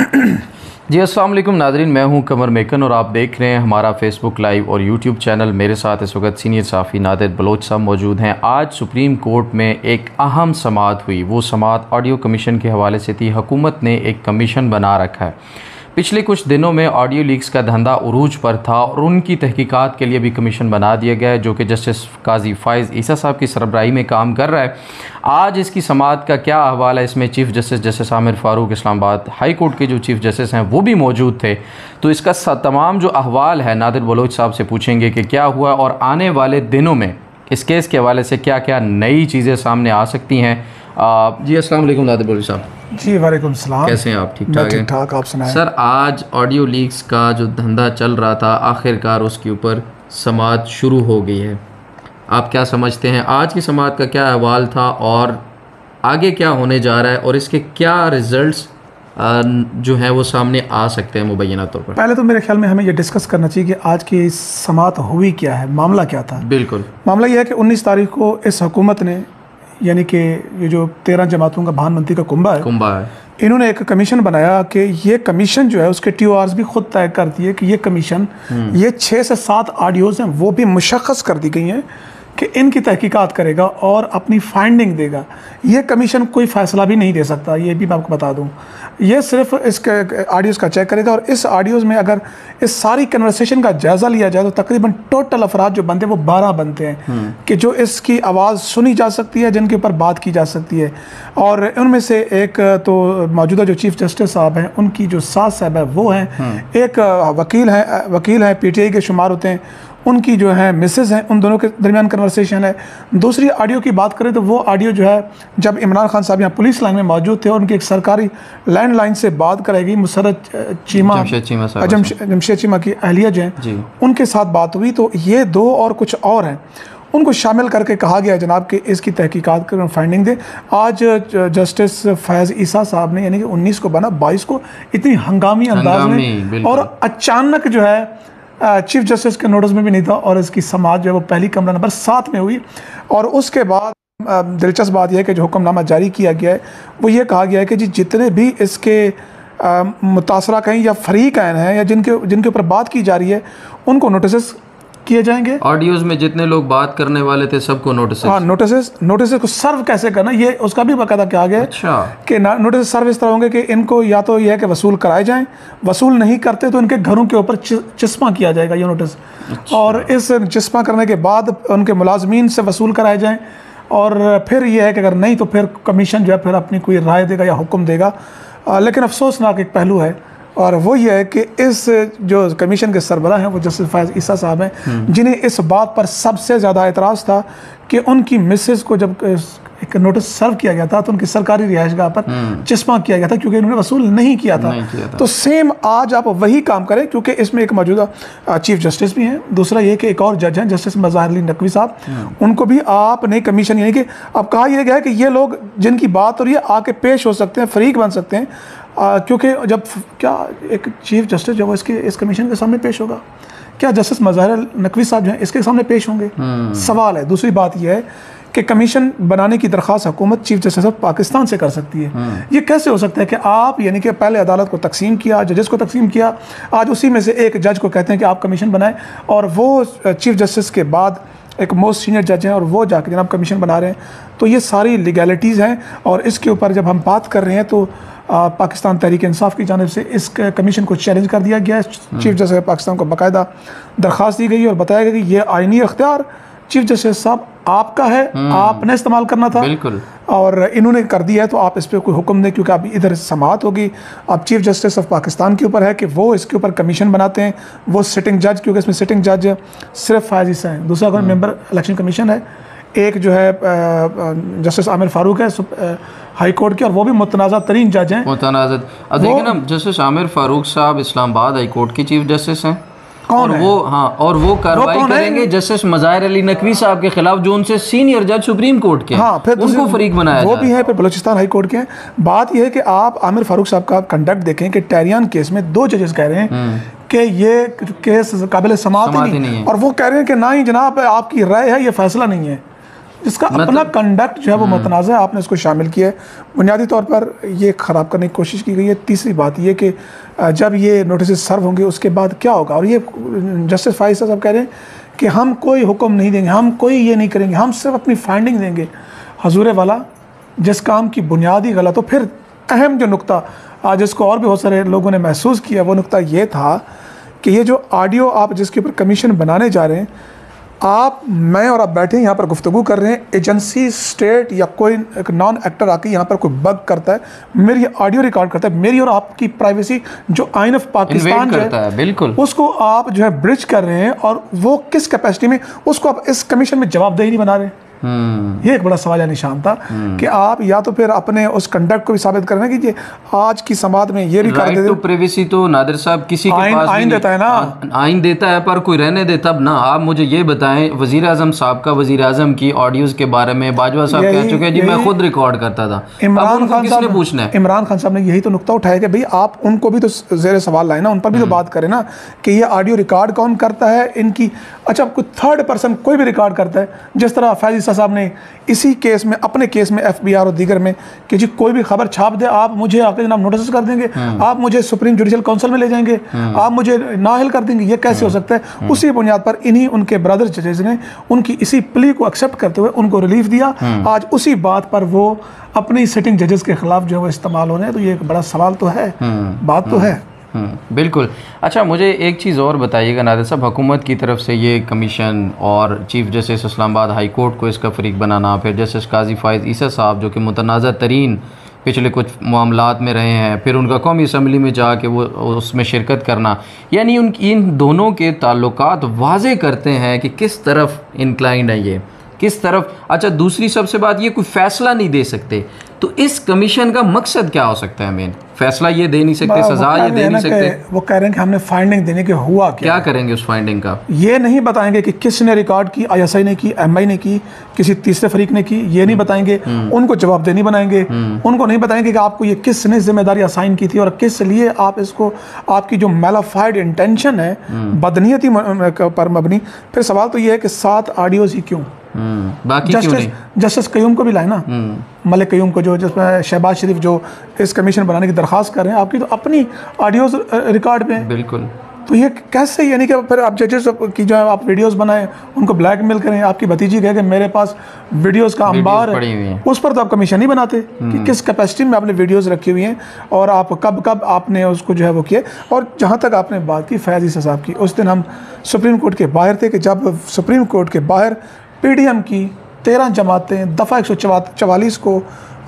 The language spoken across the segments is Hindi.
जी, अस्सलाम वालेकुम नाजरीन, मैं हूँ कमर मेकन और आप देख रहे हैं हमारा फेसबुक लाइव और यूट्यूब चैनल। मेरे साथ इस वक्त सीनियर साफ़ी नादिर बलोच साहब मौजूद हैं। आज सुप्रीम कोर्ट में एक अहम समात हुई। वो समात ऑडियो कमीशन के हवाले से थी। हुकूमत ने एक कमीशन बना रखा है। पिछले कुछ दिनों में ऑडियो लीक्स का धंधा उरूज पर था और उनकी तहकीकात के लिए भी कमीशन बना दिया गया है, जो कि जस्टिस काजी फ़ाइज़ ईसा साहब की सरबराही में काम कर रहा है। आज इसकी समात का क्या अहवाल है? इसमें chief justice justice Aamir Farooq, Islamabad high court के जो चीफ़ जस्टिस हैं, वो भी मौजूद थे। तो इसका तमाम जो अहवाल है, नादिर बलोच साहब से पूछेंगे कि क्या हुआ और आने वाले दिनों में इस केस के हवाले से क्या क्या नई चीज़ें सामने आ सकती हैं। जी वालेकुम, नादिर बलोच साहब। जी वालेकुम सलाम। कैसे हैं आप? ठीक ठाक ठीक ठाक आप सुनाएँ। सर आज ऑडियो लीक्स का जो धंधा चल रहा था आखिरकार उसके ऊपर समाज शुरू हो गई है। आप क्या समझते हैं? आज की समाज का क्या अहवाल था और आगे क्या होने जा रहा है और इसके क्या रिजल्ट्स जो है वो सामने आ सकते हैं मुबैना तौर पर? पहले तो मेरे ख्याल में हमें ये डिस्कस करना चाहिए कि आज की समात हुई क्या है मामला क्या था? बिल्कुल। मामला यह है कि 19 तारीख को इस हुकूमत ने यानी कि ये जो तेरह जमातों का प्रधानमंत्री का कुंभा है कुंभा है। इन्होंने एक कमीशन बनाया कि ये कमीशन जो है उसके टी भी खुद तय कर दिए कि ये कमीशन ये छः से सात ऑडियोज़ हैं वो भी मुशखस कर दी गई हैं। कि इनकी तहकीकात करेगा और अपनी फाइंडिंग देगा। ये कमीशन कोई फ़ैसला भी नहीं दे सकता ये भी मैं आपको बता दूँ। ये सिर्फ़ इसके ऑडियोज़ का चेक करेगा और इस ऑडियोज़ में अगर इस सारी कन्वर्सेशन का जायज़ा लिया जाए तो तकरीबन टोटल अफराद जो बनते हैं वो बारह बनते हैं। हम्म। कि जो इसकी आवाज़ सुनी जा सकती है जिनके ऊपर बात की जा सकती है। और उनमें से एक तो मौजूदा जो चीफ़ जस्टिस साहब हैं उनकी जो सास साहब है वो हैं। हम्म। एक वकील हैं वकील हैं पी के शुमार होते हैं। उनकी जो है मिसेज हैं उन दोनों के दरमियान कन्वर्सेशन है। दूसरी ऑडियो की बात करें तो वो ऑडियो जो है जब इमरान खान साहब यहाँ पुलिस लाइन में मौजूद थे और उनकी एक सरकारी लैंडलाइन से बात करेगी मुसरत चीमा जमशेद चीमा की अहलिया जो हैं उनके साथ बात हुई। तो ये दो और कुछ और हैं। उनको शामिल करके कहा गया जनाब कि इसकी तहकीकात कर फाइंडिंग दें। आज जस्टिस फैज़ ईसा साहब ने यानी कि 19 को बना 22 को इतनी हंगामी अंदाज में और अचानक जो है चीफ जस्टिस के नोटिस में भी नहीं था और इसकी समाज जो है वो पहली कमरा नंबर सात में हुई। और उसके बाद दिलचस्प बात यह है कि जो हुक्मनामा जारी किया गया है, वो ये कहा गया है कि जी जितने भी इसके मुतासरा कहीं या फरीक हैं या जिनके जिनके ऊपर बात की जा रही है, उनको नोटिस किए जाएँगे? ऑडियोज में जितने लोग बात करने वाले थे सबको नोटिस हाँ नोटिस नोटिस को सर्व कैसे करना ये उसका भी बकायदा क्या गया अच्छा। कि नोटिस सर्व इस तरह होंगे कि इनको या तो यह है कि वसूल कराए जाएँ वसूल नहीं करते तो इनके घरों के ऊपर चश्मा किया जाएगा ये नोटिस अच्छा। और इस चश्मा करने के बाद उनके मुलाजमीन से वसूल कराए जाएँ और फिर यह है कि अगर नहीं तो फिर कमीशन जो है फिर अपनी कोई राय देगा या हुक्म देगा। लेकिन अफसोसनाक एक पहलू है और वो ये है कि इस जो कमीशन के सरबरा हैं वो जस्टिस फैज़ ईसा साहब हैं हम्म। जिन्हें इस बात पर सबसे ज़्यादा एतराज़ था कि उनकी मिसेज़ को जब एक नोटिस सर्व किया गया था तो उनकी सरकारी रिहाइशगाह पर हम्म। चश्मा किया गया था क्योंकि उन्होंने वसूल नहीं किया था, नहीं किया था। तो सेम आज आप वही काम करें क्योंकि इसमें एक मौजूदा चीफ जस्टिस भी हैं दूसरा ये कि एक और जज हैं जस्टिस मज़ाहर अली नकवी साहब हम्म। उनको भी आपने कमीशन यानी कि अब कहा यह गया कि ये लोग जिनकी बात हो रही है आके पेश हो सकते हैं फरीक बन सकते हैं क्योंकि जब क्या एक चीफ जस्टिस जो वो इसके इस कमीशन के सामने पेश होगा? क्या जस्टिस मज़ाहर नकवी साहब जो हैं इसके सामने पेश होंगे? हम्म। सवाल है। दूसरी बात यह है कि कमीशन बनाने की दरख्वास्त हुकूमत चीफ जस्टिस ऑफ़ पाकिस्तान से कर सकती है। हम्म। ये कैसे हो सकता है कि आप यानी कि पहले अदालत को तकसीम किया जजेस को तकसीम किया आज उसी में से एक जज को कहते हैं कि आप कमीशन बनाएँ और वो चीफ जस्टिस के बाद एक मोस्ट सीनियर जज हैं और वो जाकर जनाब कमीशन बना रहे हैं। तो ये सारी लीगैलिटीज़ हैं और इसके ऊपर जब हम बात कर रहे हैं तो पाकिस्तान तहरीक इंसाफ की जानब से इस कमीशन को चैलेंज कर दिया गया है। चीफ जस्टिस पाकिस्तान को बाकायदा दरख्वास्त दी गई और बताया गया कि ये आइनी अख्तियार चीफ जस्टिस साहब आपका है हम्म। आपने इस्तेमाल करना था। और इन्होंने कर दिया है तो आप इस पर कोई हुक्म दें क्योंकि अब इधर समात होगी। अब चीफ जस्टिस ऑफ़ पाकिस्तान के ऊपर है कि वो इसके ऊपर कमीशन बनाते हैं वो सिटिंग जज क्योंकि इसमें सिटिंग जज सिर्फ़ फायजिस हैं। दूसरा अगर मेंबर इलेक्शन कमीशन है एक जो है जस्टिस आमिर फारूक है हाई कोर्ट के और वो भी मुतनाज़ा तरीन जज हैं। मुतनाज़ अब देखिए ना जस्टिस आमिर फारूक साहब इस्लामाबाद हाई कोर्ट के चीफ जस्टिस हैं। कौन और वो हाँ और वो कार्रवाई करेंगे जस्टिस मजाहिर अली नकवी साहब के खिलाफ जो उनसे सीनियर जज सुप्रीम कोर्ट के हाँ। फिर उनको फरीक बनाया वो भी है। फिर बलोचिस्तान हाई कोर्ट के हैं। बात यह है कि आप आमिर फारूक साहब का कंडक्ट देखें कि टेरियान केस में दो जजेस कह रहे हैं हम्म। कि ये केस काबिल समात ही नहीं, नहीं है। और वो कह रहे हैं कि ना ही जनाब आपकी राय है ये फैसला नहीं है। जिसका मतलब, अपना कंडक्ट जो है वो मतनाज़ है आपने इसको शामिल किया है। बुनियादी तौर पर ये ख़राब करने की कोशिश की गई है। तीसरी बात ये कि जब ये नोटिस सर्व होंगे उसके बाद क्या होगा? और ये जस्टिस फाइज साहब कह रहे हैं कि हम कोई हुक्म नहीं देंगे हम कोई ये नहीं करेंगे हम सिर्फ़ अपनी फाइंडिंग देंगे। हजूर वाला जिस काम की बुनियादी गलत हो फिर अहम जो नुकता आज इसको और भी बहुत सारे लोगों ने महसूस किया वो नुकता ये था कि ये जो ऑडियो आप जिसके ऊपर कमीशन बनाने जा रहे हैं आप मैं और आप बैठे यहाँ पर गुफ्तु कर रहे हैं एजेंसी स्टेट या कोई एक नॉन एक्टर आके यहाँ पर कोई बग करता है मेरी ऑडियो रिकॉर्ड करता है मेरी और आपकी प्राइवेसी जो आइन ऑफ़ पाकिस्तान है, है बिल्कुल उसको आप जो है ब्रिज कर रहे हैं और वो किस कैपेसिटी में उसको आप इस कमीशन में जवाबदेही नहीं बना रहे हम्म। ये एक बड़ा सवाल या निशान था हम्म। कि आप या तो फिर अपने उस कंडक्ट को भी साबित करना कीजिए आज की समाज में ये भी रिकॉर्ड दे प्रिवेसी तो नादिर साहब किसी के पास आइन देता है ना। आइन देता है पर कोई रहने दे तब ना। आप मुझे ये बताएँ वज़ीर आज़म साहब का वज़ीर आज़म की ऑडियोज के बारे में बाजवा साहब कह चुके हैं जी मैं खुद रिकॉर्ड करता था। इमरान खान किसने पूछना है? इमरान खान साहब ने यही तो नुकता उठाया कि भाई आप उनको भी तो जेर सवाल लाए ना उन पर भी तो हम्म। बात करें ना कि ये ऑडियो रिकॉर्ड कौन करता है? इनकी अच्छा कोई थर्ड पर्सन कोई भी रिकॉर्ड करता है जिस तरह फैजी साहब ने इसी केस में अपने केस में एफबीआर और दीगर में कि जी कोई भी खबर छाप दे आप मुझे आकर जनाब नोटिस कर देंगे। हम्म। आप मुझे सुप्रीम जुडिशल काउंसिल में ले जाएँगे। हम्म। आप मुझे नाहिल कर देंगे। ये कैसे हो हम्म। सकता है? उसी बुनियाद पर इन्हीं उनके ब्रदर जजेज ने उनकी इसी प्ली को एक्सेप्ट करते हुए उनको रिलीफ दिया। आज उसी बात पर वो अपनी सिटिंग जजेस के खिलाफ जो है वो इस्तेमाल हो रहे हैं। तो ये एक बड़ा सवाल तो है। बात तो है। बिल्कुल। अच्छा मुझे एक चीज़ और बताइएगा, नादिर साहब, हुकूमत की तरफ़ से ये कमीशन और chief justice Islamabad high court को इसका फरीक बनाना, फिर जस्टिस काजी फायज ईसा साहब, जो कि मुतनाज़ तरीन पिछले कुछ मामला में रहे हैं, फिर उनका कौमी असम्बली में जा के वो, उसमें शिरकत करना। यानी उन इन दोनों के ताल्लुक वाज करते हैं कि किस तरफ़ इनक्लाइंड है ये। किस तरफ़? अच्छा दूसरी सबसे बात ये कोई फ़ैसला नहीं दे सकते। तो इस कमीशन का मकसद क्या हो सकता है मेन फैसला ये दे नहीं सकते सजा ये दे नहीं सकते। वो कह रहे हैं कि हमने फाइंडिंग देने के हुआ क्या? क्या करेंगे उस फाइंडिंग का? ये नहीं बताएँगे कि किसने रिकॉर्ड की आईएसआई ने की एमआई ने की किसी तीसरे फरीक ने की ये नहीं हम्म। बताएँगे। हम्म। उनको जवाब देनी बनाएँगे। हम्म। उनको नहीं बताएँगे कि आपको ये किसने ज़िम्मेदारी असाइन की थी और किस लिए आप इसको आपकी जो मेलाफाइड इंटेंशन है बदनीयती पर मबनी। फिर सवाल तो ये है कि सात ऑडियोज ही क्यों? बाकी जस्टिस जस्टिस कयूम को भी लाए ना। मलिक कयूम को जो जिसमें शहबाज शरीफ जो इस कमीशन बनाने की दरख्वास्त कर रहे हैं आपकी तो अपनी ऑडियोज रिकॉर्ड में बिल्कुल। तो ये कैसे यानी कि फिर आप जजेस की जो है आप वीडियोस बनाएँ उनको ब्लैकमेल करें आपकी भतीजी कहे कि मेरे पास वीडियोस का अंबार है उस पर तो आप कमीशन नहीं बनाते कि हम्म। किस कैपेसिटी में आपने वीडियोस रखी हुई हैं और आप कब कब आपने उसको जो है वो किया। और जहाँ तक आपने बात की फैज़ साहब की उस दिन हम सुप्रीम कोर्ट के बाहर थे कि जब सुप्रीम कोर्ट के बाहर पीडीएम की तेरह जमातें दफ़ा एक सौ चवालीस को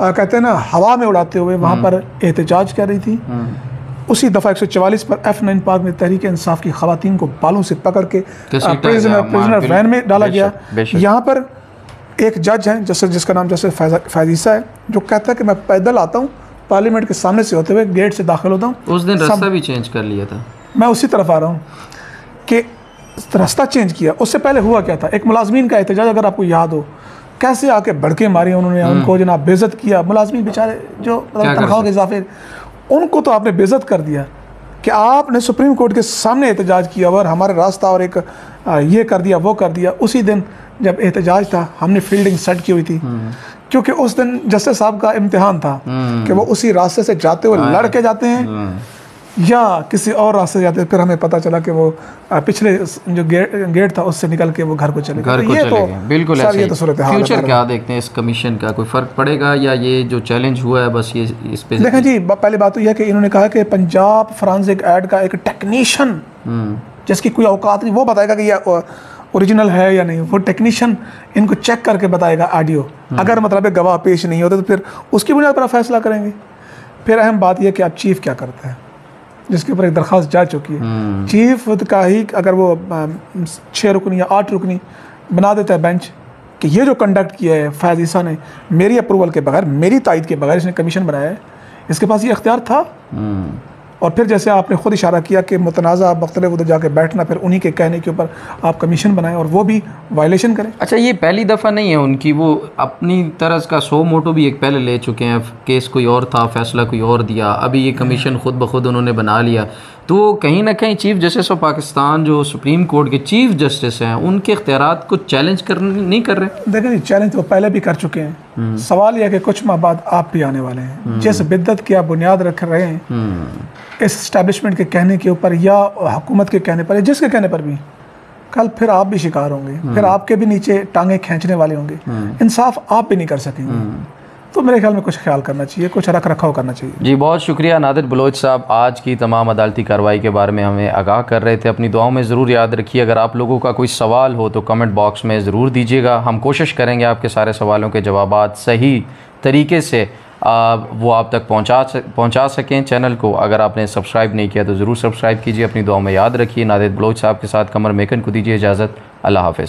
आ, कहते हैं ना हवा में उड़ाते हुए वहाँ हम्म। पर एहतजाज कर रही थी। हम्म। उसी दफ़ा एक सौ चवालीस पर एफ़ नाइन पार्क में तहरीक इंसाफ की खातन को बालों से पकड़ के प्रिजनर प्रिजनर वैन में डाला गया। यहाँ पर एक जज हैं जैसे जिसका नाम जैसे फैजीसा है जो कहता है कि मैं पैदल आता हूँ पार्लियामेंट के सामने से होते हुए गेट से दाखिल होता हूँ। उस दिन रास्ता भी चेंज कर लिया था। मैं उसी तरफ़ आ रहा हूँ कि रास्ता चेंज किया। उससे पहले हुआ क्या था? एक मुलाजमीन का एहतजाज अगर आपको याद हो कैसे आके भड़के मारे उन्होंने हम्म। उनको जनाब? बेज़त किया। मुलाजमीन बेचारे जो तनख्वाहों के इजाफे उनको तो आपने बेज़त कर दिया कि आपने सुप्रीम कोर्ट के सामने एहतजाज किया और हमारा रास्ता और एक ये कर दिया वो कर दिया। उसी दिन जब एहतजाज था हमने फील्डिंग सेट की हुई थी। हम्म। क्योंकि उस दिन जस्टिस साहब का इम्तहान था हम्म। कि वो उसी रास्ते से जाते हुए हाँ। लड़ के जाते हैं। या किसी और रास्ते जाते फिर हमें पता चला कि वो पिछले जो गेट गेट था उससे निकल के वो घर को चले घर को ये तो बिल्कुल सर ये तो सूरत फ्यूचर क्या देखते हैं इस कमीशन का कोई फ़र्क पड़ेगा या ये जो चैलेंज हुआ है बस ये इस पे देखें जी पहली बात तो यह कि इन्होंने कहा कि पंजाब फ्रांसिक एड का एक टेक्नीशियन हम्म। जिसकी कोई औकात नहीं वो बताएगा कि यह ओरिजिनल है या नहीं। वो टेक्नीशियन इनको चेक करके बताएगा ऑडियो हम्म। अगर मतलब गवाह पेश नहीं होते तो फिर उसकी बुनियाद पर फैसला करेंगे। फिर अहम बात यह कि आप चीफ क्या करते हैं। जिसके ऊपर एक दरख्वास्त जा चुकी है हम्म। चीफ का ही अगर वो छः रुकनी या आठ रुकनी बना देता है बेंच कि ये जो कंडक्ट किया है फैज़ ईसा ने मेरी अप्रूवल के बगैर मेरी तायद के बगैर इसने कमीशन बनाया है इसके पास ये अख्तियार था हम्म। और फिर जैसे आपने खुद इशारा किया कि मुतनाज़ा मख्तल उधर जाके बैठना, फिर उन्हीं के कहने के ऊपर आप कमीशन बनाएँ और वो भी वायलेशन करें। अच्छा ये पहली दफ़ा नहीं है उनकी, वो अपनी तरह का सो मोटो भी एक पहले ले चुके हैं, केस कोई और था, फैसला कोई और दिया, अभी ये कमीशन खुद ब खुद उन्होंने बना लिया। तो कहीं ना कहीं चीफ जस्टिस ऑफ़ पाकिस्तान जो सुप्रीम कोर्ट के चीफ जस्टिस हैं उनके अख्तियार को चैलेंज कर नहीं कर रहे? देखें चैलेंज तो पहले भी कर चुके हैं। हम्म। सवाल यह कि कुछ माह बाद आप भी आने वाले हैं। हम्म। जिस बिद्दत की आप बुनियाद रख रहे हैं हम्म। इस स्टैब्लिशमेंट के कहने के ऊपर या हुकूमत के कहने पर जिसके कहने पर भी कल फिर आप भी शिकार होंगे। फिर आपके भी नीचे टांगे खींचने वाले होंगे। इंसाफ आप भी नहीं कर सकेंगे। तो मेरे ख्याल में कुछ ख्याल करना चाहिए कुछ रख रखाव करना चाहिए। जी बहुत शुक्रिया नादिर बलोच साहब। आज की तमाम अदालती कार्रवाई के बारे में हमें आगाह कर रहे थे। अपनी दुआओं में ज़रूर याद रखिए। अगर आप लोगों का कोई सवाल हो तो कमेंट बॉक्स में ज़रूर दीजिएगा। हम कोशिश करेंगे आपके सारे सवालों के जवाब सही तरीके से आ, वो आप तक पहुँचा पहुँचा सकें चैनल को। अगर आपने सब्सक्राइब नहीं किया तो ज़रूर सब्सक्राइब कीजिए। अपनी दुआ में याद रखिए। नादिर बलोच साहब के साथ कमर मेकन को दीजिए इजाज़त। अल्लाह हाफ़